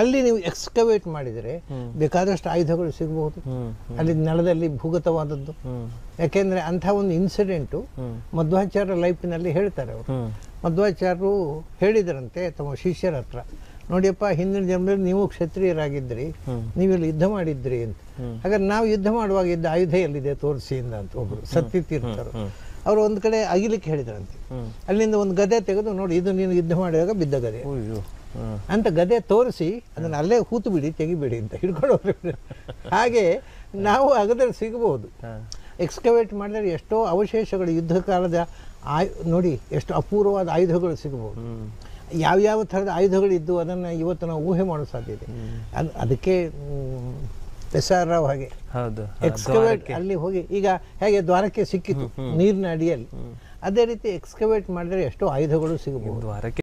ಅಲ್ಲಿ ನೀವು ಎಕ್ಸ್ಕವೇಟ್ ಮಾಡಿದರೆ ಬೇಕಾದಷ್ಟು ಆಯುಧಗಳು ಸಿಗಬಹುದು. ಅಲ್ಲಿ ನೆಲದಲ್ಲಿ ಭೂಗತವಾದದ್ದು. ಯಾಕೆಂದ್ರೆ ಅಂತ ಅಂಥ ಒಂದು ಇನ್ಸಿಡೆಂಟು ಮಧ್ವಾಚಾರ್ಯ ಲೈಫಿನಲ್ಲಿ ಹೇಳ್ತಾರೆ ಅವರು. ಮಧ್ವಾಚಾರ್ಯರು ಹೇಳಿದರಂತೆ ತಮ್ಮ ಶಿಷ್ಯರ ಹತ್ರ ನೋಡಿಯಪ್ಪ ಹಿಂದಿನ ಜನ್ಮದಲ್ಲಿ ನೀವು ಕ್ಷತ್ರಿಯರಾಗಿದ್ರಿ ನೀವಿಲ್ಲಿ ಯುದ್ಧ ಮಾಡಿದ್ರಿ ಅಂತ. ಹಾಗಾದ್ರೆ ನಾವು ಯುದ್ಧ ಮಾಡುವಾಗ ಇದ್ದ ಆಯುಧ ಎಲ್ಲಿದೆ ತೋರಿಸಿ ಇಂದ ಅಂತ ಒಬ್ರು ಸತ್ಯ ತೀರ್ಥರು ಅವರು ಒಂದು ಕಡೆ ಅಗಿಲಿಕ್ಕೆ ಹೇಳಿದ್ರಂತೆ. ಅಲ್ಲಿಂದ ಒಂದು ಗದೆ ತೆಗೆದು ನೋಡಿ ಇದು ನೀನು ಯುದ್ಧ ಮಾಡುವಾಗ ಬಿದ್ದ ಗದೆ ಅಂತ ಗದೆ ತೋರಿಸಿ ಅದನ್ನು ಅಲ್ಲೇ ಹೂತು ಬಿಡಿ ತೆಗಿಬೇಡಿ ಅಂತ ಹಿಡ್ಕೊಂಡು ಹಾಗೆ ನಾವು ಅಗದಲ್ಲಿ ಸಿಗಬಹುದು. ಎಕ್ಸ್ಕವೇಟ್ ಮಾಡಿದರೆ ಎಷ್ಟೋ ಅವಶೇಷಗಳು ಯುದ್ಧ ಕಾಲದ ಆಯು ನೋಡಿ ಎಷ್ಟು ಅಪೂರ್ವವಾದ ಆಯುಧಗಳು ಸಿಗಬಹುದು. ಯಾವ್ಯಾವ ಥರದ ಆಯುಧಗಳಿದ್ದು ಅದನ್ನು ಇವತ್ತು ನಾವು ಊಹೆ ಮಾಡೋ ಸಾಧ್ಯತೆ ಅದು ಅದಕ್ಕೆ ಎಸ್ ಆರ್ ರಾವ್ ಹಾಗೆ. ಹೌದು ಎಕ್ಸ್ಕವೇಟ್ ಅಲ್ಲಿ ಹೋಗಿ ಈಗ ಹೇಗೆ ದ್ವಾರಕ್ಕೆ ಸಿಕ್ಕಿತು ನೀರಿನ ಅಡಿಯಲ್ಲಿ. ಅದೇ ರೀತಿ ಎಕ್ಸ್ಕವೇಟ್ ಮಾಡಿದರೆ ಎಷ್ಟೋ ಆಯುಧಗಳು ಸಿಗಬಹುದು. ದ್ವಾರಕ್ಕೆ